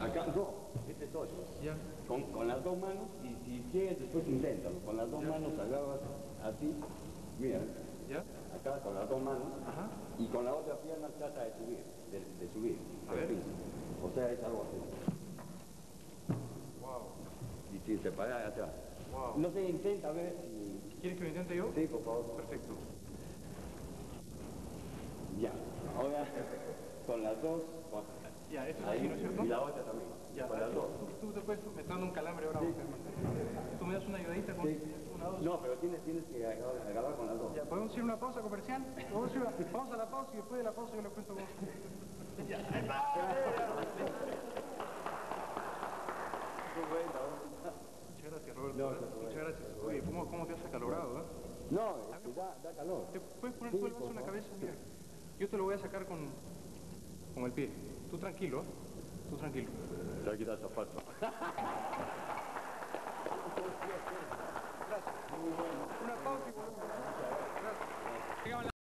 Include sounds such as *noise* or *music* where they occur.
Acá, no, este es otro. Ya. Con, con las dos manos, y si quieres después inténtalo. Con las dos manos agarras así, mira, acá con las dos manos, Ajá. y con la otra pierna trata de subir, de, de subir. A ver. O sea, es algo así. Wow. Y si te paras atrás. Wow. No se intenta a ver si... ¿Quieres que lo intente yo? Sí, por favor. Perfecto. Ya. Ahora, con las dos, Ya, esto es ¿no es cierto? y la otra también. Ya, con las dos. Tú, tú te puedes, me está dando un calambre ahora. Sí. Tú me das una ayudadita con Sí. una, dos. No, pero tienes, tienes que agarrar, con las dos. Ya, ¿podemos ir a una pausa comercial? ¿Podemos ir a, vamos a la pausa y después de la pausa yo le cuento cómo. *laughs* Ya, ahí *laughs* está. Muchas gracias, Roberto. No, Muchas gracias. Oye, ¿cómo, cómo te has acalorado, eh? No, es que da, da calor. ¿Te puedes poner Sí, tú el vaso en la cabeza? Mira, yo te lo voy a sacar con, con el pie. Tú tranquilo, ¿eh? Tú tranquilo. Te voy a quitar el zapato. *laughs*